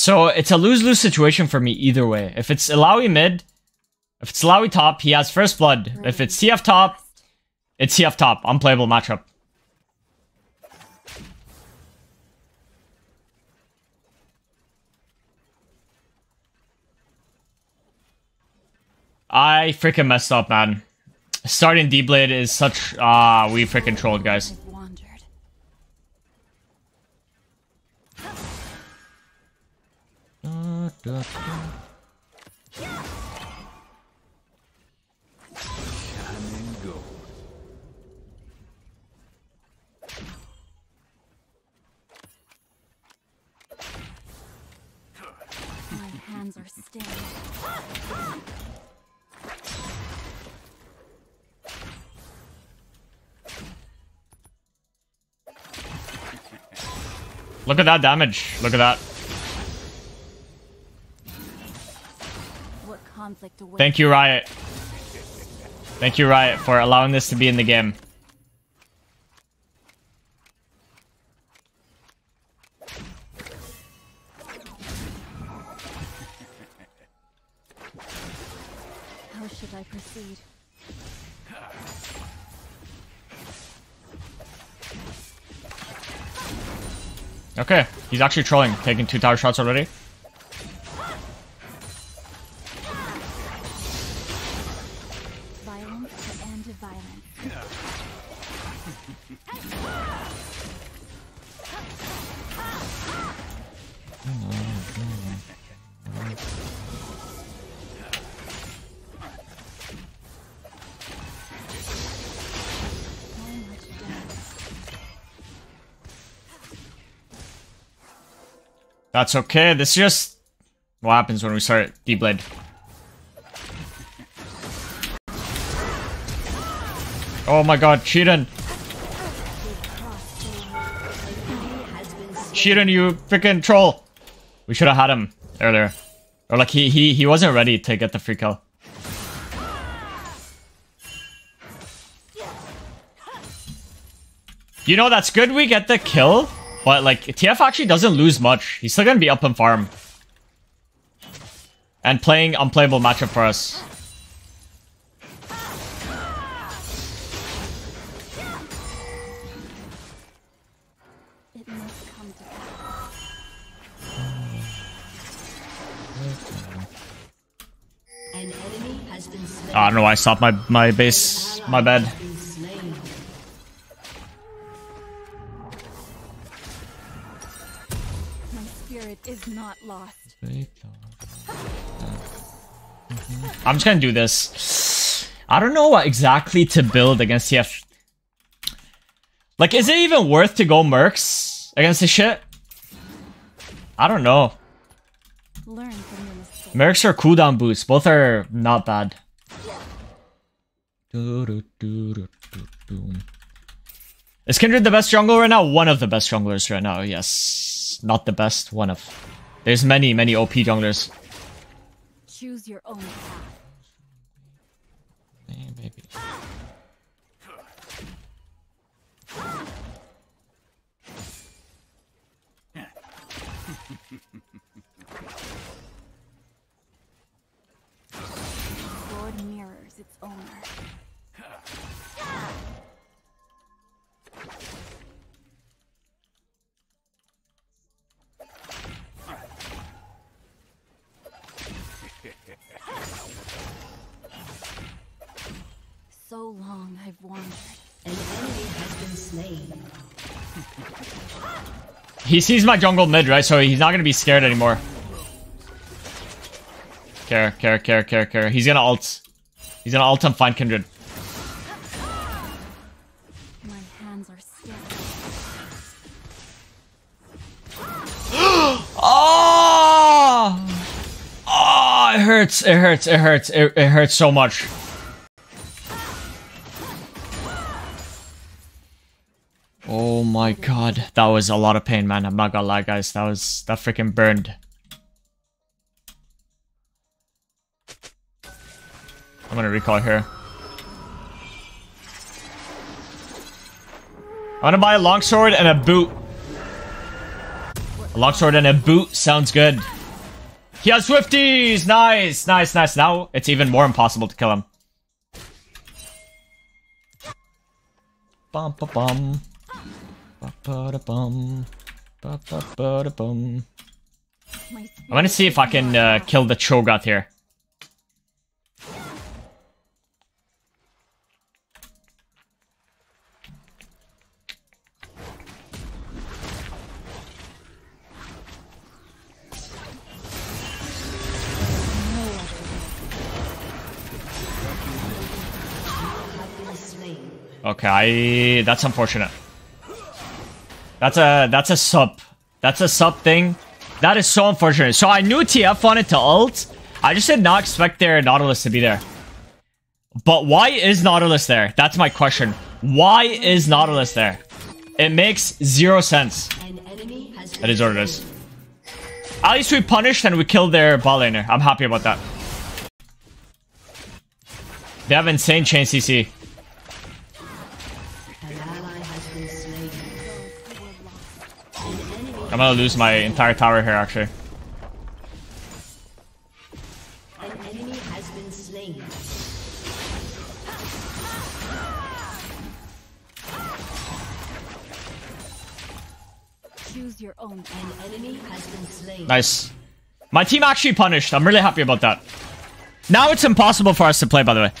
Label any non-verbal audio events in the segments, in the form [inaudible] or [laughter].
So it's a lose-lose situation for me either way. If it's Illaoi mid, if it's Illaoi top, he has first blood. If it's TF top, it's TF top. Unplayable matchup. I freaking messed up, man. Starting D-Blade is such... Ah, we freaking trolled, guys. Look at that damage. Look at that. Thank you, Riot. Thank you, Riot, for allowing this to be in the game. How should I proceed? Okay, he's actually trolling, taking two tower shots already. That's okay. This just what happens when we start D-Blade. Oh my god, Shiren! Shiren, you freaking troll! We should have had him earlier. Or like he he he wasn't ready to get the free kill. You know that's good we get the kill, but like TF actually doesn't lose much. He's still gonna be up and farm. And playing unplayable matchup for us. Slain. I don't know why I stopped my my base. My bad. I'm just gonna do this. I don't know what exactly to build against TF. Like, is it even worth to go Mercs against this shit? I don't know. Learn from your mistakes. Mercs are cooldown boosts. Both are not bad. Is Kindred the best jungler right now? One of the best junglers right now, yes. Not the best, one of. There's many, many OP junglers. Choose your own path. Maybe. Sword mirrors its owner. He sees my jungle mid, right? So he's not gonna be scared anymore. Care, care, care, care, care. He's gonna ult. He's gonna ult and find Kindred. My hands are still. Oh! Oh, it hurts. It hurts. It hurts. It, it hurts so much. My god. That was a lot of pain, man. I'm not gonna lie, guys. That was... That freaking burned. I'm gonna recall here. I'm gonna buy a longsword and a boot. A Longsword and a boot sounds good. He has Swifties! Nice, nice, nice. Now it's even more impossible to kill him. Bum bum. Bum. Bum. I'm gonna see if I can uh, kill the Cho'Gath here. Okay, I... that's unfortunate. That's a that's a sub. That's a sub thing. That is so unfortunate. So I knew TF wanted to ult. I just did not expect their Nautilus to be there. But why is Nautilus there? That's my question. Why is Nautilus there? It makes zero sense. An enemy has That is what it is. At least we punished and we killed their ball laner. I'm happy about that. They have insane chain CC. I'm gonna lose my entire tower here, actually. an enemy has been slain. choose your own An enemy has been slain. Nice. My team actually punished. I'm really happy about that. Now it's impossible for us to play, by the way.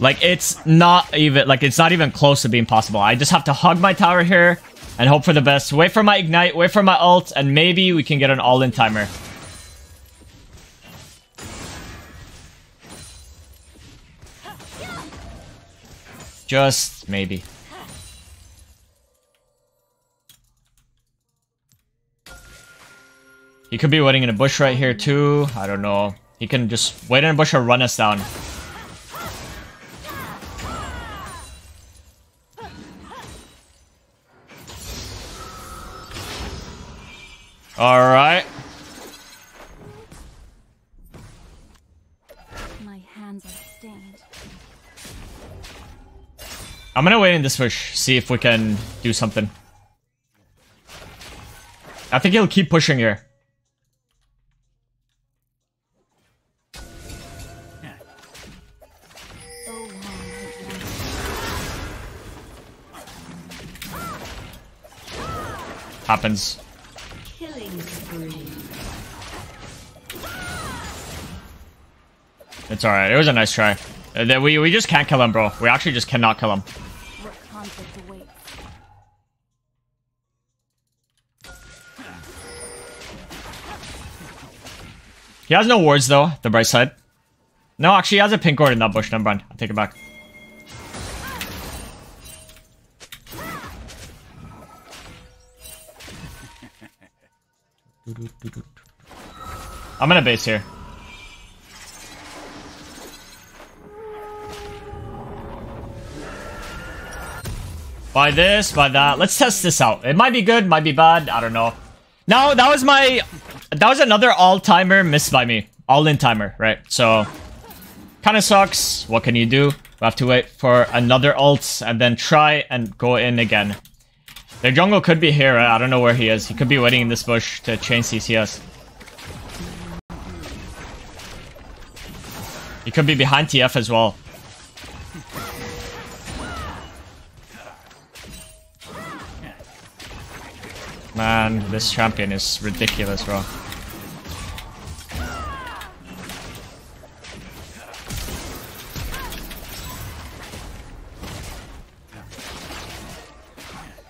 Like, it's not even, like, it's not even close to being possible. I just have to hug my tower here and hope for the best. Wait for my ignite, wait for my ult, and maybe we can get an all-in timer. Just maybe. He could be waiting in a bush right here too. I don't know. He can just wait in a bush or run us down. Alright. My hands are stained. I'm gonna wait in this bush, see if we can do something. I think he'll keep pushing here. So long has one Happens. It's alright. It was a nice try. Uh, that we, we just can't kill him, bro. We actually just cannot kill him. what conflict awaits. He has no wards, though, the bright side. No, actually, he has a pink ward in that bush. Never mind. I'll take it back. [laughs] I'm gonna base here. By this, by that. Let's test this out. It might be good, might be bad. I don't know. No, that was my... That was another all-timer missed by me. All-in timer, right? So, kind of sucks. What can you do? We have to wait for another ult and then try and go in again. Their jungle could be here. I don't know where he is. He could be waiting in this bush to chain CCS. He could be behind TF as well. Man, this champion is ridiculous, bro.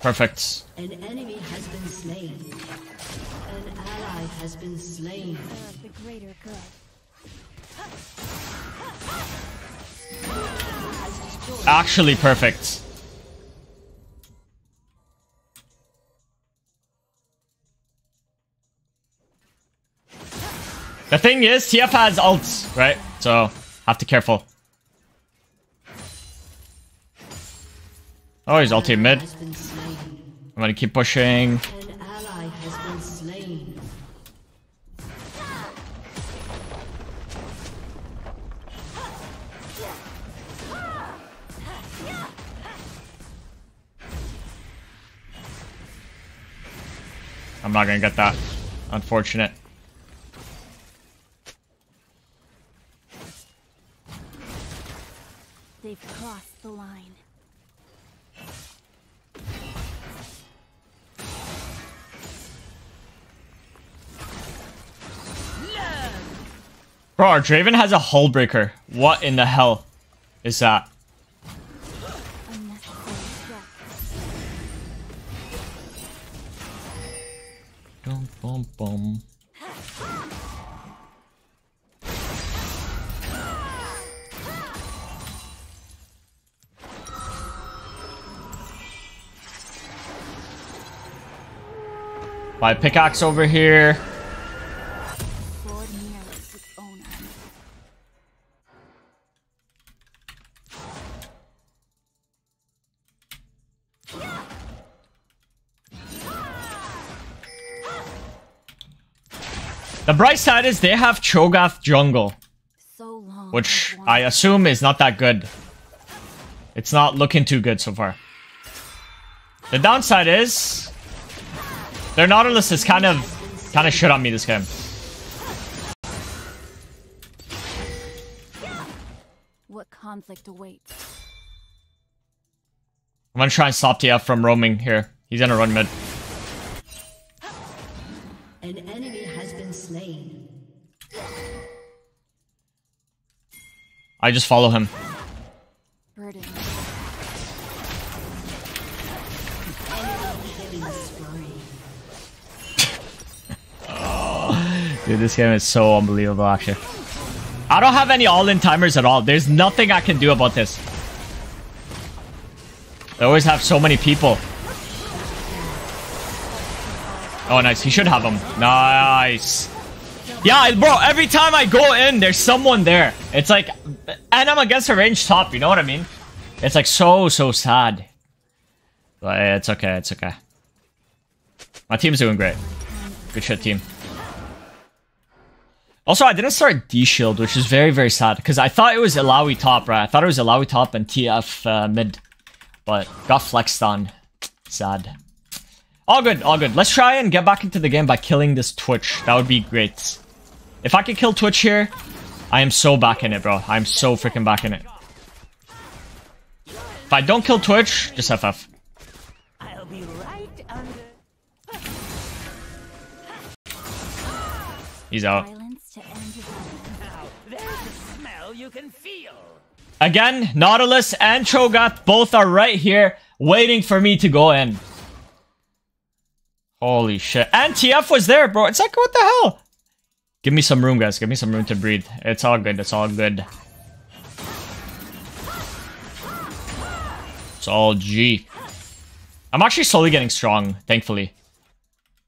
Perfect. An enemy has been slain. An ally has been slain. The greater good. Actually perfect. The thing is, TF has ults, right? So, have to careful. Oh, he's ulti mid. I'm gonna keep pushing. I'm not gonna get that. Unfortunate. Bro, our Draven has a Hullbreaker. What in the hell is that? Dum, bum, bum. My pickaxe over here. The bright side is they have Cho'Gath jungle, which I assume is not that good. It's not looking too good so far. The downside is their Nautilus is kind of kind of shit on me this game. What conflict awaits? I'm gonna try and stop TF from roaming here. He's gonna run mid. An enemy has slain. I just follow him. Burden. Killing. [laughs] Dude, this game is so unbelievable actually. I don't have any all-in timers at all. There's nothing I can do about this. They always have so many people. Oh, nice. He should have them. Nice. Yeah, bro, every time I go in, there's someone there. It's like... And I'm against a range top, you know what I mean? It's like so, so sad. But it's okay, it's okay. My team's doing great. Good shit, team. Also, I didn't start D Shield, which is very, very sad. Because I thought it was Illaoi top, right? I thought it was Illaoi top and TF uh, mid. But got flexed on. Sad. All good, all good. Let's try and get back into the game by killing this Twitch. That would be great. If I could kill Twitch here, I am so back in it, bro. I'm so freaking back in it. If I don't kill Twitch, just FF. I'll be right under. He's out. Silence to end your Now, there's a smell you can feel. Again, Nautilus and Cho'Gath both are right here waiting for me to go in. Holy shit. And TF was there, bro. It's like, what the hell? Give me some room, guys. Give me some room to breathe. It's all good. It's all good. It's all G. I'm actually slowly getting strong, thankfully.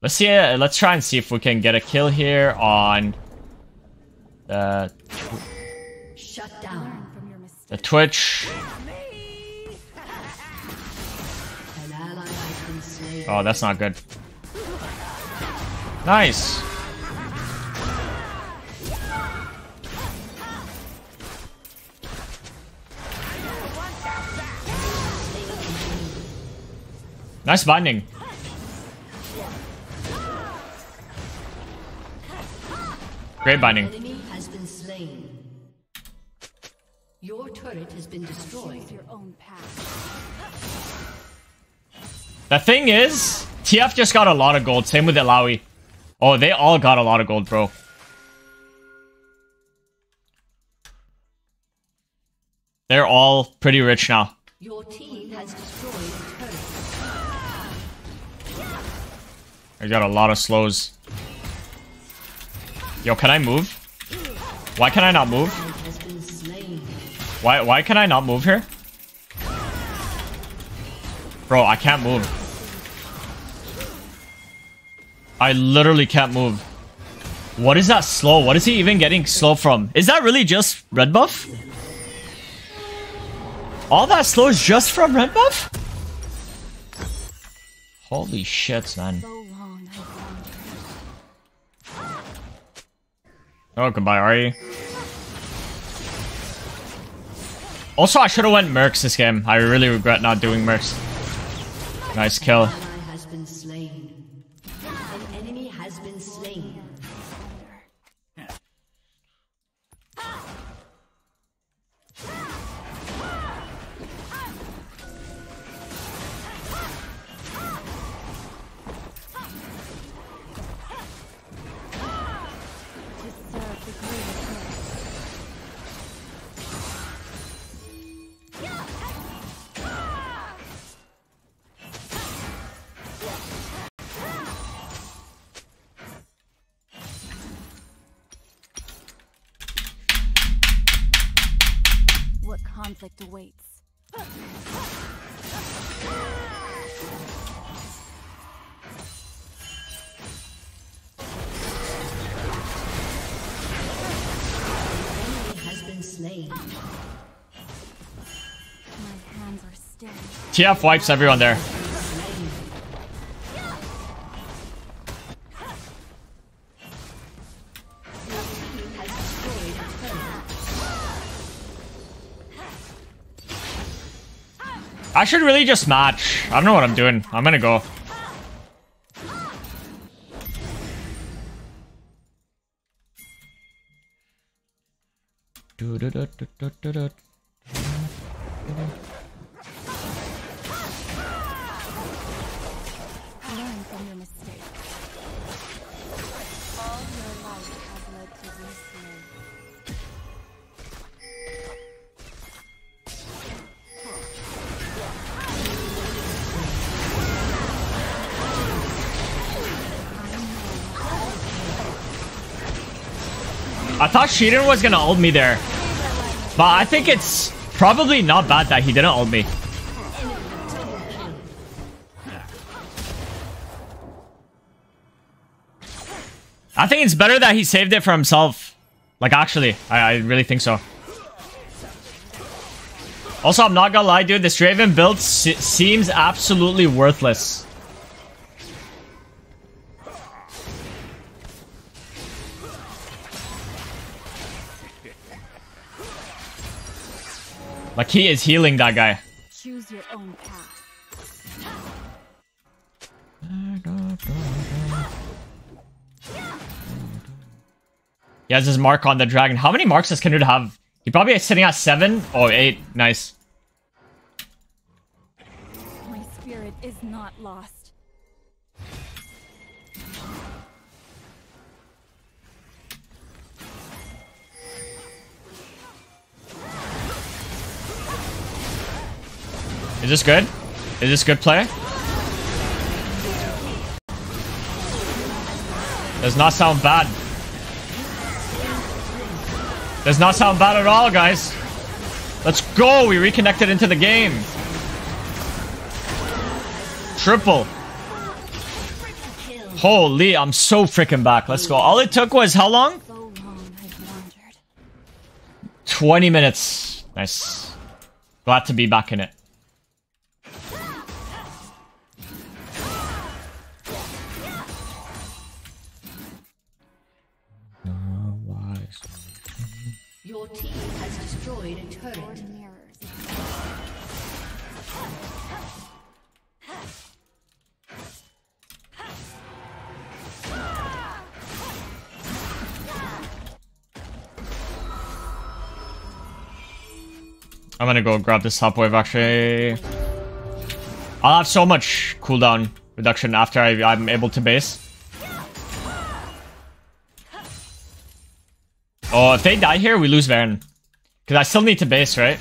Let's see. Uh, let's try and see if we can get a kill here on the Shut down. from your the Twitch. An ally has been slain. Oh, that's not good. Nice. Nice binding. Great binding. Has been slain. Your turret has been destroyed. Your own path. The thing is, TF just got a lot of gold. Same with Illaoi. Oh, they all got a lot of gold, bro. They're all pretty rich now. Your team has destroyed turret. I got a lot of slows. Yo, can I move? Why can I not move? Has been slain. Why why can I not move here? Bro, I can't move. I literally can't move. What is that slow? What is he even getting slow from? Is that really just red buff? All that slow is just from red buff? Holy shit, man. Oh, goodbye, Ahri. Also, I should have went Mercs this game. I really regret not doing Mercs. Nice kill. Are steady. TF wipes everyone there. Should really just match. I don't know what I'm doing. I'm gonna go. Do-do-do-do-do-do-do. Learn I thought Sheeran was gonna ult me there. But I think it's probably not bad that he didn't ult me. I think it's better that he saved it for himself. Like, actually, I, I really think so. Also, I'm not gonna lie, dude. This Draven build se seems absolutely worthless. Like, he is healing that guy. Choose your own path. He has his mark on the dragon. How many marks does Kindred have? He probably is sitting at seven or eight. Nice. My spirit is not lost. Is this good? Is this good play? Does not sound bad. Does not sound bad at all, guys. Let's go. We reconnected into the game. Triple. Holy, I'm so freaking back. Let's go. All it took was how long? So long I've wandered. 20 minutes. Nice. Glad to be back in it. Gonna go grab this top wave actually. I'll have so much cooldown reduction after I, I'm able to base. Oh, if they die here, we lose Varen. Because I still need to base, right?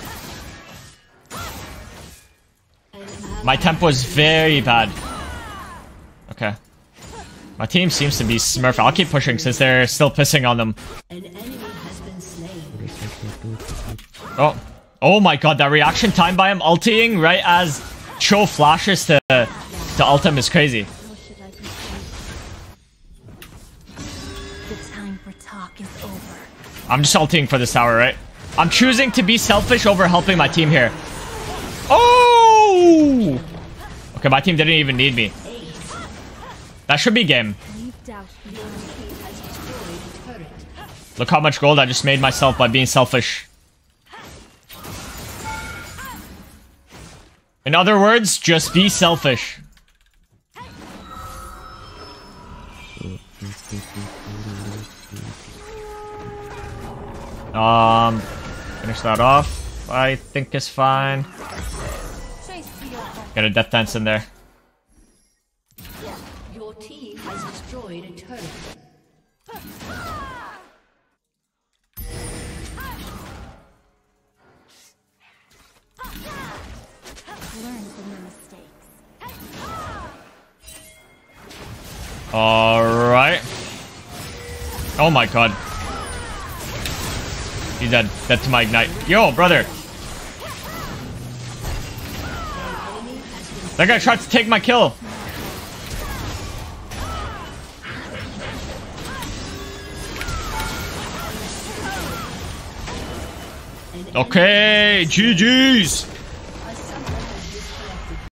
My tempo is very bad. Okay. My team seems to be smurf. I'll keep pushing since they're still pissing on them. An enemy has been slain. Oh. Oh my god, that reaction time by him ulting right as Cho flashes to, to ult him is crazy. I'm just ulting for this tower, right? I'm choosing to be selfish over helping my team here. Oh! Okay, my team didn't even need me. That should be game. Look how much gold I just made myself by being selfish. In other words, just be selfish. Um, finish that off. I think is fine. Get a death dance in there. Alright. Oh my god. He's dead. To my ignite. Yo, brother. That guy tried to take my kill. Okay, GG's.